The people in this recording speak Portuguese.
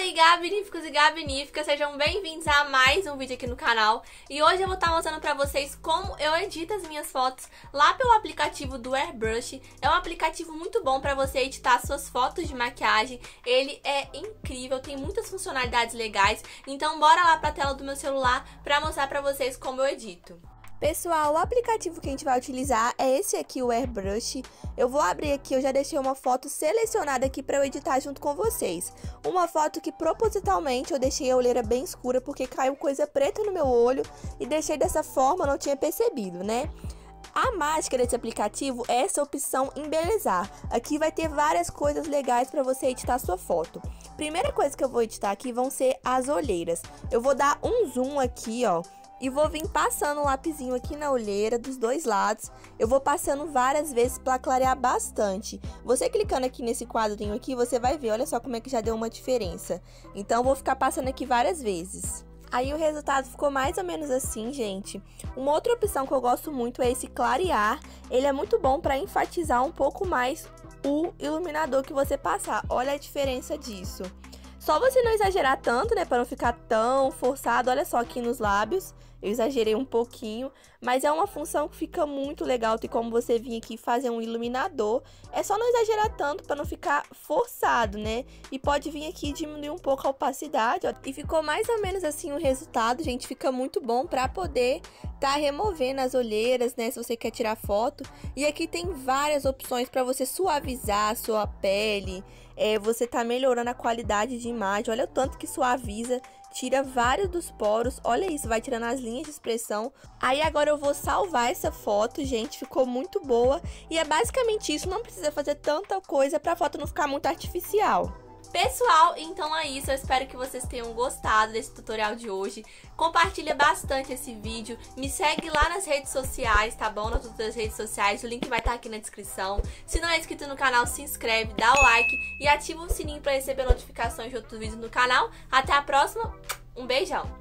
aí, gabiníficos e gabiníficas, sejam bem-vindos a mais um vídeo aqui no canal. E hoje eu vou estar mostrando pra vocês como eu edito as minhas fotos lá pelo aplicativo do Airbrush. É um aplicativo muito bom pra você editar suas fotos de maquiagem. Ele é incrível, tem muitas funcionalidades legais. Então bora lá pra tela do meu celular pra mostrar pra vocês como eu edito. Pessoal, o aplicativo que a gente vai utilizar é esse aqui, o Airbrush. Eu vou abrir aqui, eu já deixei uma foto selecionada aqui para eu editar junto com vocês. Uma foto que propositalmente eu deixei a olheira bem escura porque caiu coisa preta no meu olho e deixei dessa forma, não tinha percebido, né? A mágica desse aplicativo é essa opção embelezar. Aqui vai ter várias coisas legais para você editar sua foto. Primeira coisa que eu vou editar aqui vão ser as olheiras. Eu vou dar um zoom aqui, ó, e vou vir passando o lapisinho aqui na olheira dos dois lados. Eu vou passando várias vezes para clarear bastante. Você clicando aqui nesse quadrinho aqui, você vai ver, olha só como é que já deu uma diferença. Então, vou ficar passando aqui várias vezes. Aí o resultado ficou mais ou menos assim, gente. Uma outra opção que eu gosto muito é esse clarear. Ele é muito bom para enfatizar um pouco mais o iluminador que você passar. Olha a diferença disso. Só você não exagerar tanto, né, para não ficar tão forçado. Olha só aqui nos lábios, eu exagerei um pouquinho, mas é uma função que fica muito legal. Tem como você vir aqui fazer um iluminador. É só não exagerar tanto para não ficar forçado, né? E pode vir aqui diminuir um pouco a opacidade, ó. E ficou mais ou menos assim o resultado, gente. Fica muito bom para poder tá removendo as olheiras, né? Se você quer tirar foto. E aqui tem várias opções para você suavizar a sua pele. É, você tá melhorando a qualidade de imagem. Olha o tanto que suaviza tira vários dos poros. Olha isso, vai tirando as linhas de expressão. Aí agora eu vou salvar essa foto, gente, ficou muito boa. E é basicamente isso, não precisa fazer tanta coisa pra foto não ficar muito artificial. Pessoal, então é isso. Eu espero que vocês tenham gostado desse tutorial de hoje. Compartilha bastante esse vídeo. Me segue lá nas redes sociais, tá bom? Nas outras redes sociais. O link vai estar aqui na descrição. Se não é inscrito no canal, se inscreve, dá o like e ativa o sininho para receber notificações de outros vídeos no canal. Até a próxima. Um beijão!